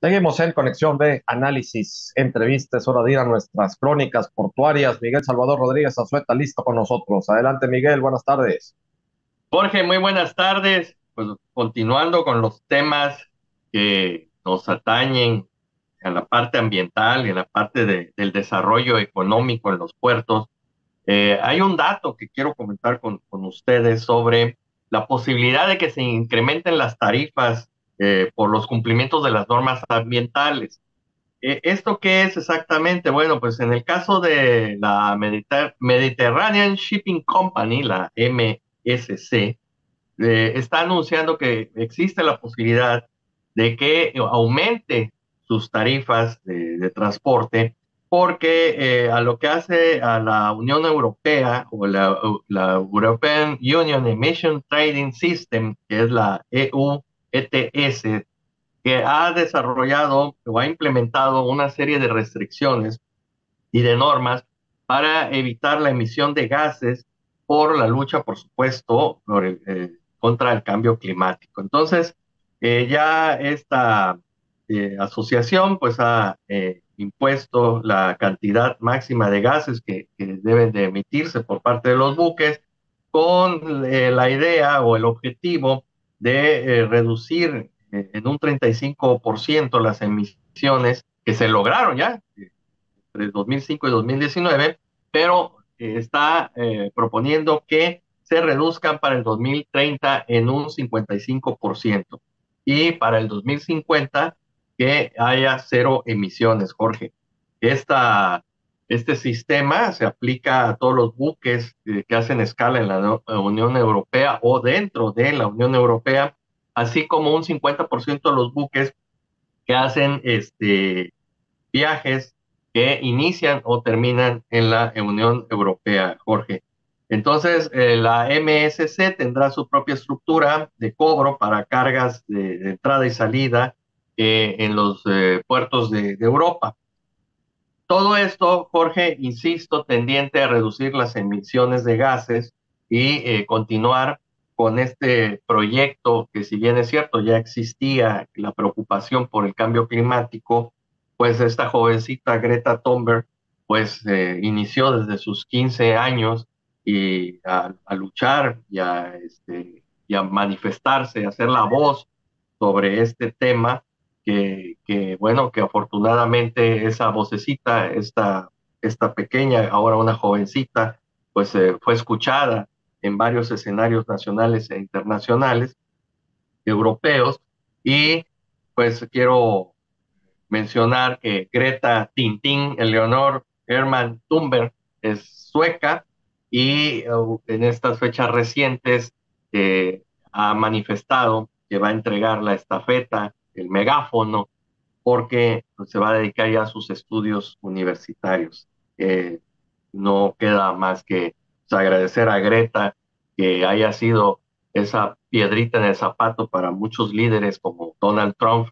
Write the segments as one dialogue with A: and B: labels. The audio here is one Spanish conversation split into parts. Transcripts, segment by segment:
A: Seguimos en Conexión de Análisis, entrevistas, hora de ir a nuestras crónicas portuarias. Miguel Salvador Rodríguez Azueta, listo con nosotros. Adelante, Miguel, buenas tardes.
B: Jorge, muy buenas tardes. Pues continuando con los temas que nos atañen en la parte ambiental y en la parte del desarrollo económico en los puertos, eh, hay un dato que quiero comentar con, con ustedes sobre la posibilidad de que se incrementen las tarifas eh, por los cumplimientos de las normas ambientales. Eh, ¿Esto qué es exactamente? Bueno, pues en el caso de la Mediterranean Shipping Company, la MSC, eh, está anunciando que existe la posibilidad de que aumente sus tarifas de, transporte porque a lo que hace a la Unión Europea o la European Union Emission Trading System, que es la EU ETS, que ha desarrollado o ha implementado una serie de restricciones y de normas para evitar la emisión de gases por la lucha, por supuesto, eh, contra el cambio climático. Entonces, eh, ya esta eh, asociación pues ha impuesto la cantidad máxima de gases que, que, deben de emitirse por parte de los buques con la idea o el objetivo de eh, reducir eh, en un 35% las emisiones que se lograron ya entre 2005 y 2019, pero eh, está proponiendo que se reduzcan para el 2030 en un 55% y para el 2050 que haya cero emisiones, Jorge. Esta, este sistema se aplica a todos los buques que hacen escala en la Unión Europea o dentro de la Unión Europea, así como un 50% de los buques que hacen este, viajes que inician o terminan en la Unión Europea, Jorge. Entonces, eh, la MSC tendrá su propia estructura de cobro para cargas de, entrada y salida eh, en los eh, puertos de Europa. Todo esto, Jorge, insisto, tendiente a reducir las emisiones de gases y eh, continuar con este proyecto que si bien es cierto, ya existía la preocupación por el cambio climático, pues esta jovencita Greta Thunberg, pues eh, inició desde sus 15 años y a, luchar y a, este, y a manifestarse, a hacer la voz sobre este tema que, bueno, que afortunadamente esa vocecita, esta, esta pequeña, ahora una jovencita, pues eh, fue escuchada en varios escenarios nacionales e internacionales, europeos, y pues quiero mencionar que Greta Tintín, Eleonor Herman Thunberg, es sueca y uh, en estas fechas recientes eh, ha manifestado que va a entregar la estafeta el megáfono, porque pues, se va a dedicar ya a sus estudios universitarios. Eh, no queda más que pues, agradecer a Greta que haya sido esa piedrita en el zapato para muchos líderes como Donald Trump,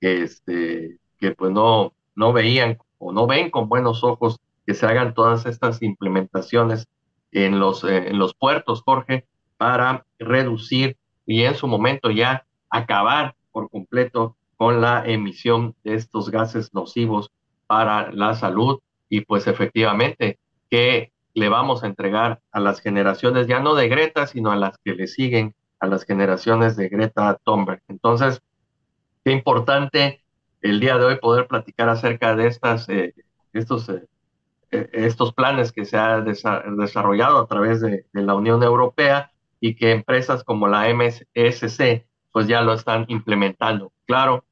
B: este, que pues no, no veían o no ven con buenos ojos que se hagan todas estas implementaciones en los, eh, en los puertos, Jorge, para reducir y en su momento ya acabar por completo con la emisión de estos gases nocivos para la salud y pues efectivamente que le vamos a entregar a las generaciones ya no de Greta, sino a las que le siguen, a las generaciones de Greta Thunberg. Entonces, qué importante el día de hoy poder platicar acerca de estas, eh, estos, eh, eh, estos planes que se han desarrollado a través de, de, la Unión Europea y que empresas como la MSC pues ya lo están implementando. Claro,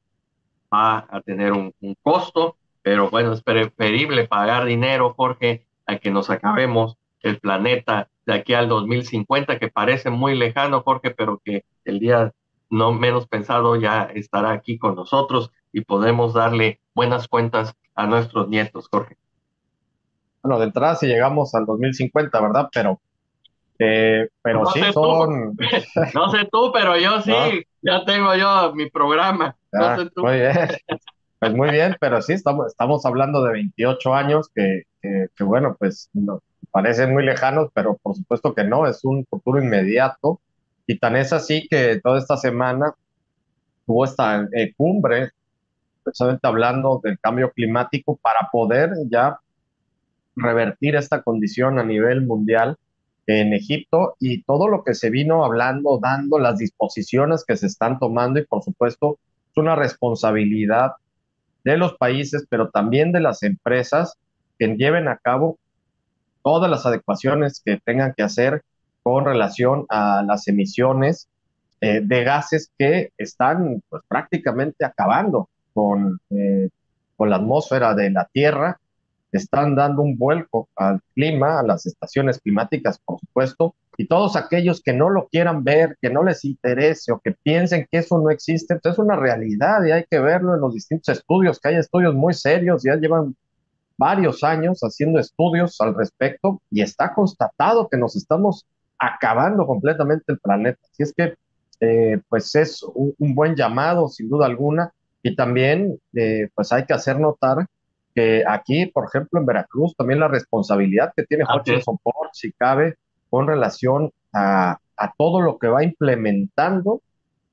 B: va a tener un, costo, pero bueno, es preferible pagar dinero, Jorge, a que nos acabemos el planeta de aquí al 2050, que parece muy lejano, Jorge, pero que el día no menos pensado ya estará aquí con nosotros y podemos darle buenas cuentas a nuestros nietos, Jorge.
A: Bueno, de entrada si llegamos al 2050, ¿verdad? Pero eh, pero sí son.
B: no sé tú, pero yo sí, ya tengo yo mi programa. no sé tú.
A: Muy bien. Pues muy bien, pero sí, estamos, estamos hablando de 28 años que, que, bueno, pues no, parecen muy lejanos, pero por supuesto que no, es un futuro inmediato. Y tan es así que toda esta semana hubo esta eh, cumbre precisamente hablando del cambio climático para poder ya revertir esta condición a nivel mundial en Egipto y todo lo que se vino hablando, dando las disposiciones que se están tomando y por supuesto es una responsabilidad de los países, pero también de las empresas que lleven a cabo todas las adecuaciones que tengan que hacer con relación a las emisiones eh, de gases que están pues, prácticamente acabando con, eh, con la atmósfera de la Tierra están dando un vuelco al clima, a las estaciones climáticas, por supuesto, y todos aquellos que no lo quieran ver, que no les interese o que piensen que eso no existe, pues es una realidad y hay que verlo en los distintos estudios, que hay estudios muy serios, ya llevan varios años haciendo estudios al respecto y está constatado que nos estamos acabando completamente el planeta. Así es que, eh, pues es un, buen llamado, sin duda alguna, y también, eh, pues hay que hacer notar que aquí, por ejemplo, en Veracruz, también la responsabilidad que tiene Hutchinson Port, si cabe, con relación a, a todo lo que va implementando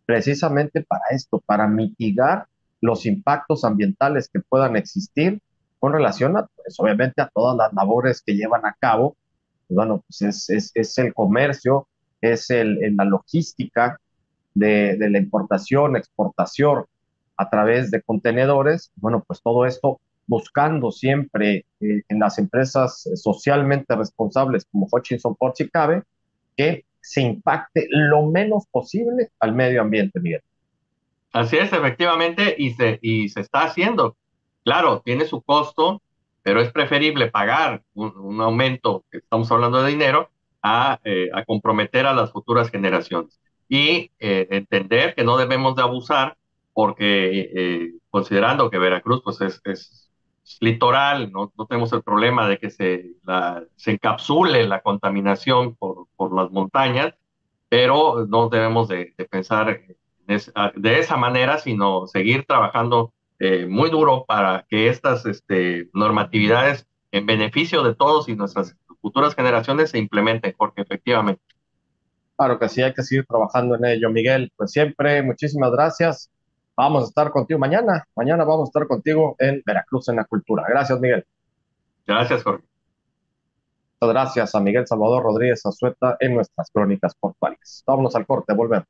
A: precisamente para esto, para mitigar los impactos ambientales que puedan existir con relación a, pues, obviamente, a todas las labores que llevan a cabo. Bueno, pues es, es, es el comercio, es el, la logística de, de la importación, exportación a través de contenedores. Bueno, pues todo esto buscando siempre eh, en las empresas eh, socialmente responsables como Hutchinson Port si cabe, que se impacte lo menos posible al medio ambiente, Miguel.
B: Así es, efectivamente, y se, y se está haciendo. Claro, tiene su costo, pero es preferible pagar un, aumento, que estamos hablando de dinero, a, eh, a, comprometer a las futuras generaciones. Y entender que no debemos de abusar porque considerando que Veracruz pues es, es litoral, no, no tenemos el problema de que se, se encapsule la contaminación por, por, las montañas, pero no debemos de, pensar de esa manera, sino seguir trabajando eh, muy duro para que estas este, normatividades en beneficio de todos y nuestras futuras generaciones se implementen, porque efectivamente.
A: Claro que sí, hay que seguir trabajando en ello, Miguel. Pues siempre, muchísimas gracias. Vamos a estar contigo mañana. Mañana vamos a estar contigo en Veracruz en la Cultura. Gracias, Miguel.
B: Gracias, Jorge.
A: Muchas gracias a Miguel Salvador Rodríguez Azueta en nuestras crónicas portuarias. Vámonos al corte, volvemos.